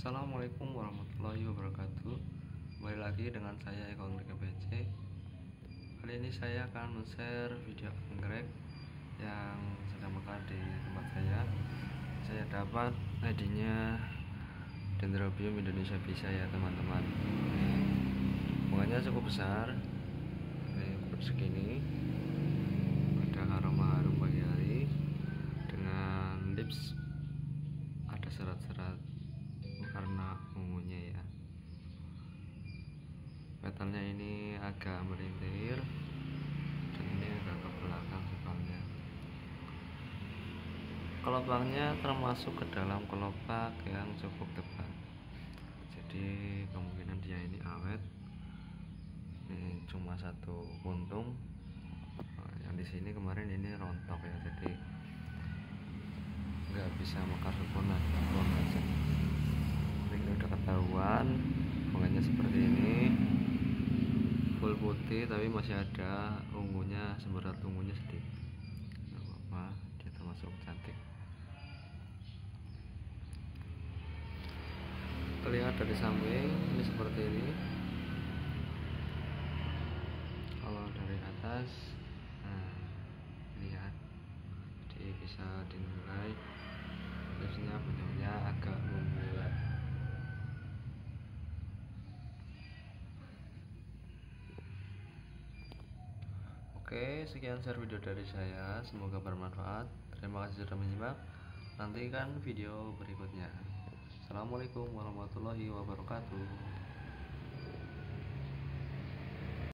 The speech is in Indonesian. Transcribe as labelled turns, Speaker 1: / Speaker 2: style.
Speaker 1: Assalamualaikum warahmatullahi wabarakatuh. Kembali lagi dengan saya Eko Anggrek BC Kali ini saya akan men-share video anggrek Yang sedang mekar di tempat saya. Saya dapat ID-nya Dendrobium Indonesia bisa ya teman-teman. Bunganya cukup besar. Ini segini. Ada aroma harum pagi hari Dengan lips ada serat-serat petalnya ini agak melintir dan ini agak ke belakang sepalnya kelopaknya termasuk ke dalam kelopak yang cukup tebal. Jadi kemungkinan dia ini awet. Ini cuma satu puntung. Nah, yang di sini kemarin ini rontok ya jadi nggak bisa mekar sempurna. Ini udah ketahuan bunganya seperti ini full putih tapi masih ada ungunya seberat ungunya sedikit. Nggak apa-apa dia termasuk cantik. Terlihat dari samping ini seperti ini. Kalau dari atas nah lihat. Jadi bisa dinilai terusnya bentuknya agak Oke, sekian share video dari saya. Semoga bermanfaat. Terima kasih sudah menyimak. Nantikan video berikutnya. Assalamualaikum warahmatullahi wabarakatuh.